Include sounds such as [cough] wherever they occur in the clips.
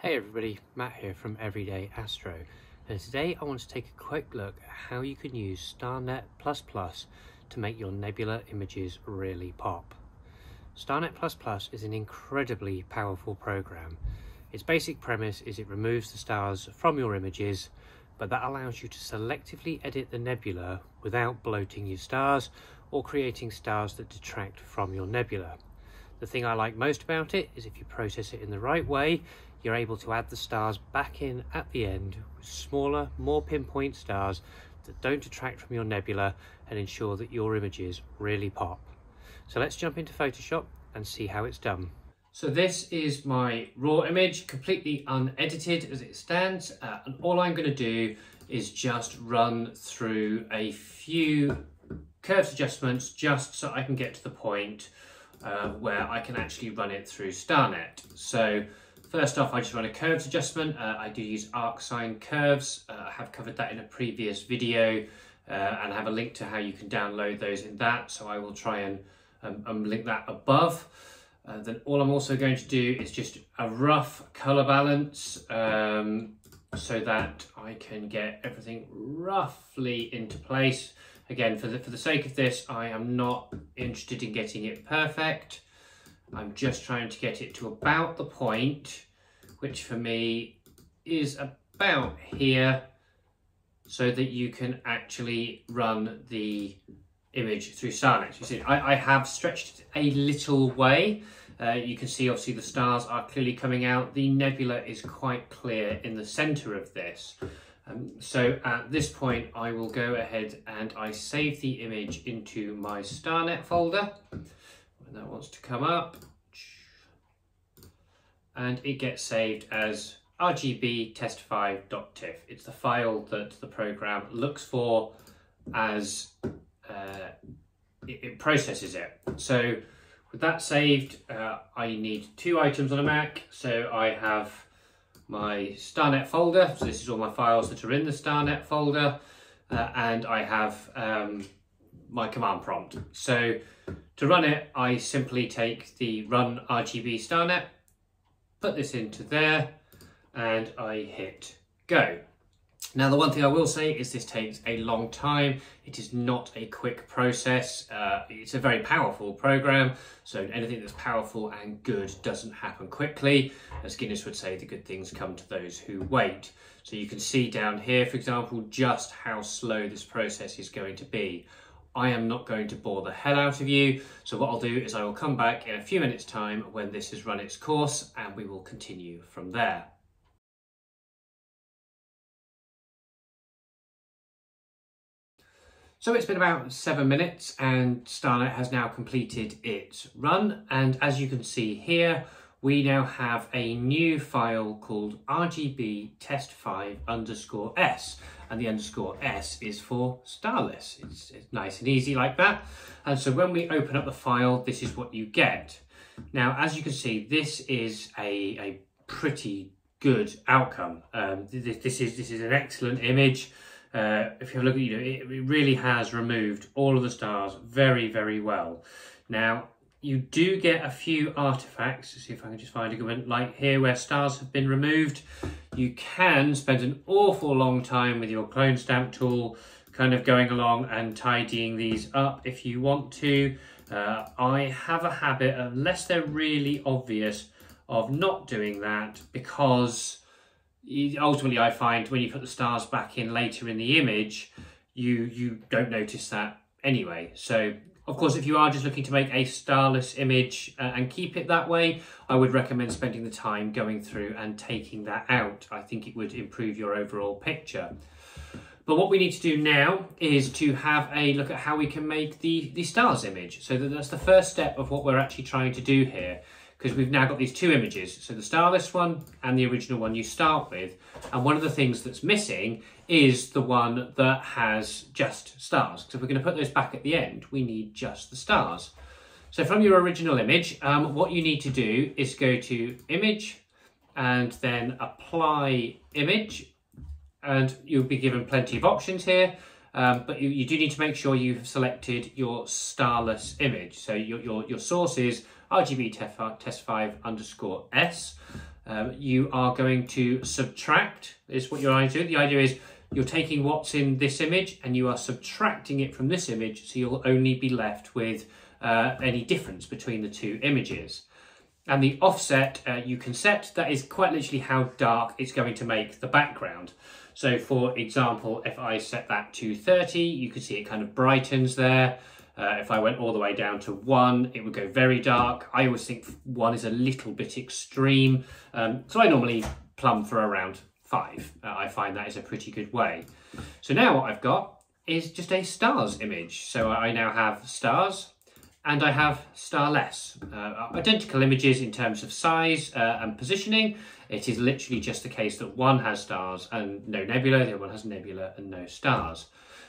Hey everybody, Matt here from Everyday Astro and today I want to take a quick look at how you can use StarNet++ to make your nebula images really pop. StarNet++ is an incredibly powerful program. Its basic premise is it removes the stars from your images but that allows you to selectively edit the nebula without bloating your stars or creating stars that detract from your nebula. The thing I like most about it is if you process it in the right way, you're able to add the stars back in at the end with smaller, more pinpoint stars that don't detract from your nebula and ensure that your images really pop. So let's jump into Photoshop and see how it's done. So this is my raw image, completely unedited as it stands. Uh, and all I'm gonna do is just run through a few curves adjustments just so I can get to the point uh, where I can actually run it through StarNet. So First off, I just run a curves adjustment. Uh, I do use arcsine curves. Uh, I have covered that in a previous video uh, and I have a link to how you can download those in that. So I will try and um, um, link that above. Uh, then all I'm also going to do is just a rough color balance um, so that I can get everything roughly into place. Again, for the, for the sake of this, I am not interested in getting it perfect. I'm just trying to get it to about the point, which for me is about here, so that you can actually run the image through StarNet. You see, I, I have stretched it a little way. Uh, you can see obviously the stars are clearly coming out. The nebula is quite clear in the center of this. Um, so at this point, I will go ahead and I save the image into my StarNet folder when that wants to come up and it gets saved as rgb test5.tiff. It's the file that the program looks for as uh, it, it, processes it. So with that saved, uh, I need two items on a Mac. So I have my StarNet folder. So this is all my files that are in the StarNet folder. Uh, and I have um, my command prompt. So to run it, I simply take the run RGB StarNet, put this into there, and I hit go. Now, the one thing I will say is this takes a long time. It is not a quick process. Uh, it's a very powerful program, so anything that's powerful and good doesn't happen quickly. As Guinness would say, the good things come to those who wait. So you can see down here, for example, just how slow this process is going to be. I am not going to bore the hell out of you. So what I'll do is I will come back in a few minutes time when this has run its course and we will continue from there. So it's been about seven minutes and StarNet has now completed its run. And as you can see here, we now have a new file called RGB test5 underscore S and the underscore S is for starless. It's, it's, nice and easy like that. And so when we open up the file, this is what you get. Now, as you can see, this is a, a pretty good outcome. Um, this, this, is, this is an excellent image. Uh, if you have a look at, you know, it, it really has removed all of the stars very, very well. Now, you do get a few artifacts. Let's see if I can just find a good one. Like here where stars have been removed, you can spend an awful long time with your clone stamp tool kind of going along and tidying these up if you want to. Uh, I have a habit, unless they're really obvious, of not doing that because ultimately I find when you put the stars back in later in the image, you, you don't notice that anyway. So of course, if you are just looking to make a starless image uh, and keep it that way, I would recommend spending the time going through and taking that out. I think it would improve your overall picture. But what we need to do now is to have a look at how we can make the, the stars image. So that's the first step of what we're actually trying to do here because we've now got these two images. So the starless one and the original one you start with. And one of the things that's missing is the one that has just stars. So if we're going to put those back at the end, we need just the stars. So from your original image, um, what you need to do is go to image and then apply image. And you'll be given plenty of options here. Um, but you, you, do need to make sure you've selected your starless image. So your, your, your source is RGB test 5 underscore S. um, you are going to subtract, is what you're going to do. The idea is you're taking what's in this image and you are subtracting it from this image, so you'll only be left with uh, any difference between the two images. And the offset uh, you can set, that is quite literally how dark it's going to make the background. So for example, if I set that to 30, you can see it kind of brightens there. Uh, if I went all the way down to one, it would go very dark. I always think one is a little bit extreme. Um, so I normally plumb for around five. Uh, I find that is a pretty good way. So now what I've got is just a stars image. So I now have stars and I have starless. Uh, identical images in terms of size uh, and positioning. It is literally just the case that one has stars and no nebula, the other one has nebula and no stars.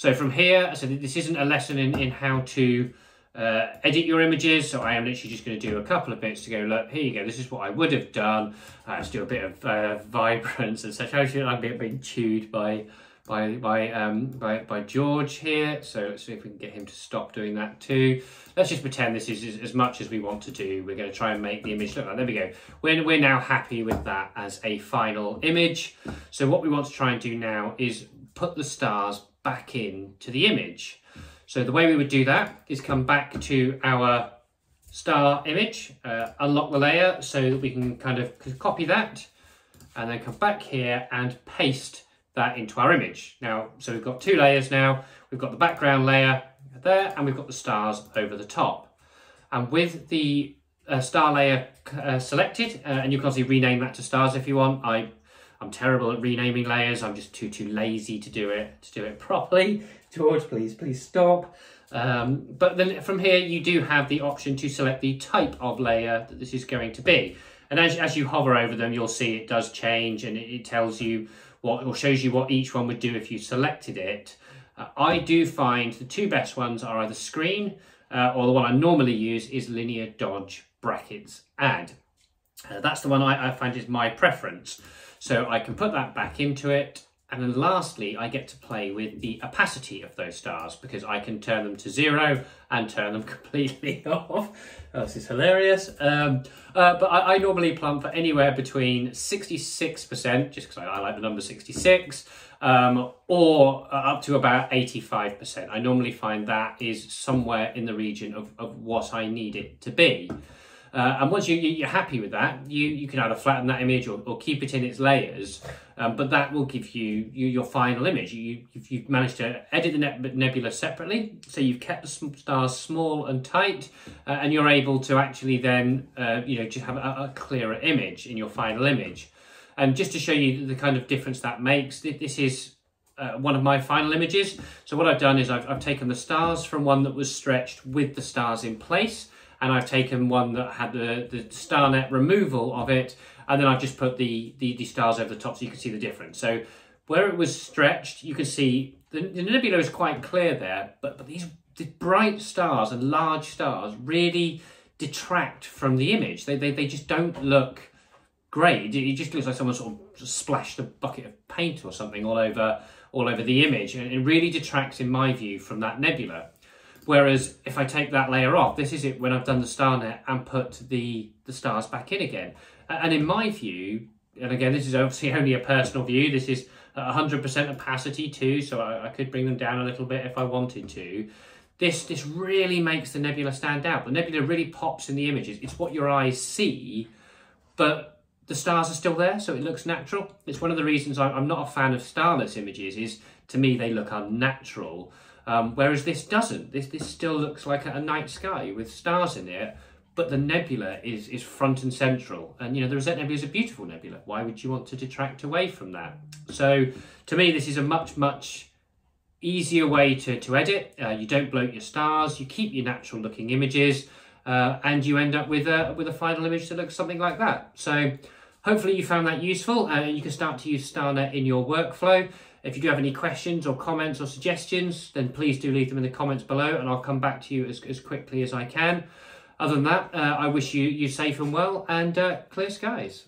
So from here, I so this isn't a lesson in, in how to uh, edit your images. So I am literally just going to do a couple of bits to go, look, here you go, this is what I would have done. Uh, let's do a bit of uh, [laughs] vibrance and such. Actually, I'm being chewed by by by um by by George here. So let's see if we can get him to stop doing that too. Let's just pretend this is as much as we want to do. We're going to try and make the image look like. There we go. We're we're now happy with that as a final image. So what we want to try and do now is put the stars back in to the image. So the way we would do that is come back to our star image, uh, unlock the layer so that we can kind of copy that and then come back here and paste that into our image. Now, so we've got two layers now. We've got the background layer there and we've got the stars over the top. And with the uh, star layer uh, selected, uh, and you can obviously rename that to stars if you want. I, I'm terrible at renaming layers. I'm just too, too lazy to do it, to do it properly. George, please, please stop. Um, but then from here, you do have the option to select the type of layer that this is going to be. And as, as you hover over them, you'll see it does change and it, it tells you what or shows you what each one would do if you selected it. Uh, I do find the two best ones are either screen uh, or the one I normally use is linear dodge brackets add. Uh, that's the one I, I find is my preference. So I can put that back into it and then lastly, I get to play with the opacity of those stars because I can turn them to zero and turn them [laughs] completely [laughs] off. Oh, this is hilarious. Um, uh, but I, I, normally plumb for anywhere between 66%, just because I, I, like the number 66, um, or uh, up to about 85%. I normally find that is somewhere in the region of, of what I need it to be. Uh, and once you, you're happy with that, you, you can either flatten that image or, or keep it in its layers, um, but that will give you, you your final image. You, you've, you've managed to edit the nebula separately, so you've kept the stars small and tight, uh, and you're able to actually then, uh, you know, just have a, a, clearer image in your final image. And just to show you the kind of difference that makes, this is uh, one of my final images. So what I've done is I've, I've taken the stars from one that was stretched with the stars in place, and I've taken one that had the, the StarNet removal of it, and then I've just put the, the, the stars over the top so you can see the difference. So where it was stretched, you can see the, the nebula is quite clear there, but, but these the bright stars and large stars really detract from the image. They, they, they just don't look great. It just looks like someone sort of splashed a bucket of paint or something all over all over the image. And it really detracts, in my view, from that nebula. Whereas if I take that layer off, this is it when I've done the StarNet and put the, the stars back in again. And in my view, and again, this is obviously [laughs] only a personal view, this is 100% opacity too, so I, I could bring them down a little bit if I wanted to. This, this really makes the nebula stand out. The nebula really pops in the images. It's what your eyes see, but the stars are still there, so it looks natural. It's one of the reasons I'm not a fan of starless images, is to me they look unnatural. Um, whereas this doesn't. This this still looks like a, a night sky with stars in it, but the nebula is is front and central. And you know the Rosette Nebula is a beautiful nebula. Why would you want to detract away from that? So to me, this is a much much easier way to to edit. Uh, you don't bloat your stars. You keep your natural looking images, uh, and you end up with a with a final image that looks something like that. So. Hopefully you found that useful and uh, you can start to use StarNet in your workflow. If you do have any questions or comments or suggestions, then please do leave them in the comments below and I'll come back to you as, as quickly as I can. Other than that, uh, I wish you, you safe and well and uh, clear skies.